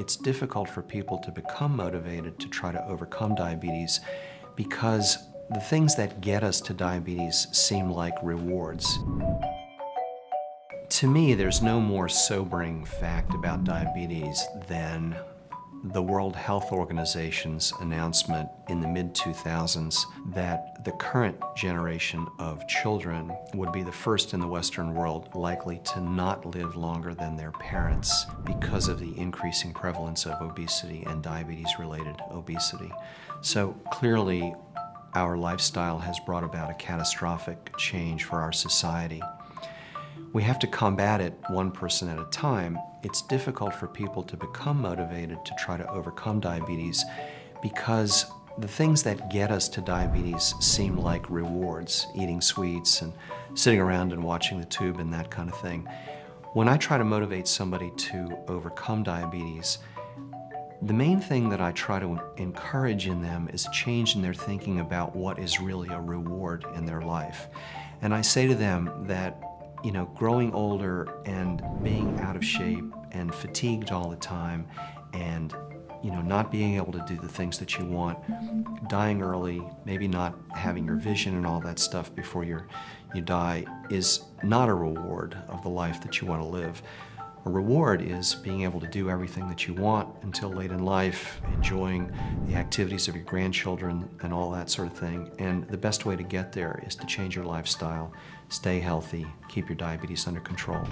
it's difficult for people to become motivated to try to overcome diabetes because the things that get us to diabetes seem like rewards. To me, there's no more sobering fact about diabetes than the World Health Organization's announcement in the mid-2000s that the current generation of children would be the first in the Western world likely to not live longer than their parents because of the increasing prevalence of obesity and diabetes-related obesity. So clearly, our lifestyle has brought about a catastrophic change for our society. We have to combat it one person at a time. It's difficult for people to become motivated to try to overcome diabetes because the things that get us to diabetes seem like rewards, eating sweets and sitting around and watching the tube and that kind of thing. When I try to motivate somebody to overcome diabetes, the main thing that I try to encourage in them is change in their thinking about what is really a reward in their life. And I say to them that you know, growing older and being out of shape and fatigued all the time and, you know, not being able to do the things that you want, dying early, maybe not having your vision and all that stuff before you you die is not a reward of the life that you want to live. A reward is being able to do everything that you want until late in life, enjoying the activities of your grandchildren and all that sort of thing. And the best way to get there is to change your lifestyle, stay healthy, keep your diabetes under control.